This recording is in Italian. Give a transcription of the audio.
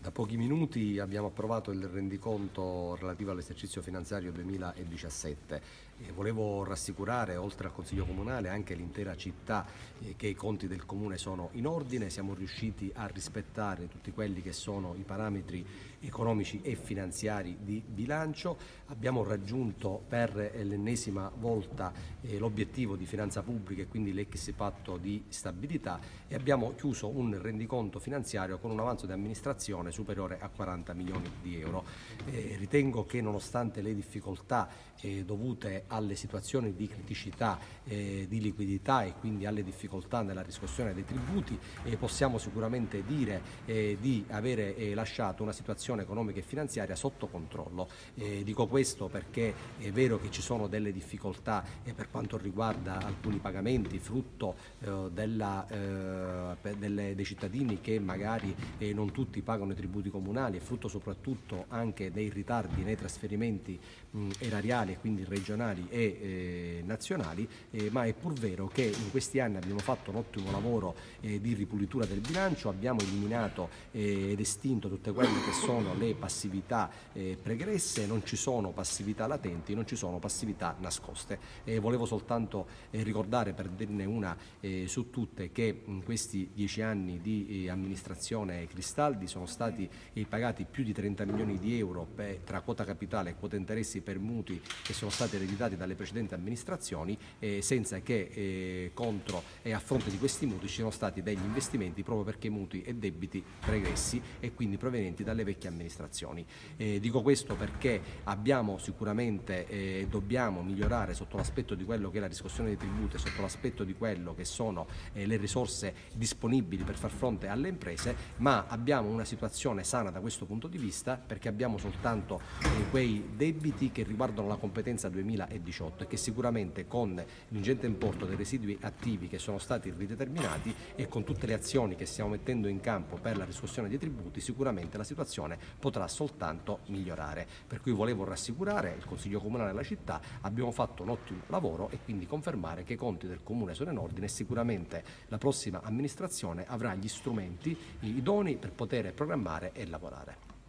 Da pochi minuti abbiamo approvato il rendiconto relativo all'esercizio finanziario 2017 e volevo rassicurare, oltre al Consiglio Comunale, anche l'intera città eh, che i conti del Comune sono in ordine, siamo riusciti a rispettare tutti quelli che sono i parametri economici e finanziari di bilancio, abbiamo raggiunto per l'ennesima volta eh, l'obiettivo di finanza pubblica e quindi l'ex patto di stabilità e abbiamo chiuso un rendiconto finanziario con un avanzo di amministrazione amministrazione superiore a 40 milioni di euro. Eh, ritengo che nonostante le difficoltà eh, dovute alle situazioni di criticità eh, di liquidità e quindi alle difficoltà nella riscossione dei tributi eh, possiamo sicuramente dire eh, di avere eh, lasciato una situazione economica e finanziaria sotto controllo. dico questo perché è vero che ci sono delle difficoltà per quanto riguarda alcuni pagamenti frutto della, delle, dei cittadini che magari non tutti pagano i comunali e frutto soprattutto anche dei ritardi nei trasferimenti mh, erariali e quindi regionali e eh, nazionali, eh, ma è pur vero che in questi anni abbiamo fatto un ottimo lavoro eh, di ripulitura del bilancio, abbiamo eliminato eh, ed estinto tutte quelle che sono le passività eh, pregresse, non ci sono passività latenti, non ci sono passività nascoste. volevo soltanto eh, ricordare per dirne una su tutte che in questi dieci anni di amministrazione Cristaldi sono stati stati pagati più di 30 milioni di euro per, tra quota capitale e quota interessi per mutui che sono stati ereditati dalle precedenti amministrazioni eh, senza che eh, contro e a fronte di questi mutui ci siano stati degli investimenti proprio perché mutui e debiti pregressi e quindi provenienti dalle vecchie amministrazioni. Eh, dico questo perché abbiamo sicuramente e dobbiamo migliorare sotto l'aspetto di quello che è la riscossione dei tributi, sotto l'aspetto di quello che sono le risorse disponibili per far fronte alle imprese, ma abbiamo una situazione situazione sana da questo punto di vista perché abbiamo soltanto eh, quei debiti che riguardano la competenza 2018 e che sicuramente con l'ingente importo dei residui attivi che sono stati rideterminati e con tutte le azioni che stiamo mettendo in campo per la riscossione dei tributi sicuramente la situazione potrà soltanto migliorare. Per cui volevo rassicurare il Consiglio Comunale della città, abbiamo fatto un ottimo lavoro e quindi confermare che i conti del Comune sono in ordine e sicuramente la prossima amministrazione avrà gli strumenti idonei per poter programmare e lavorare.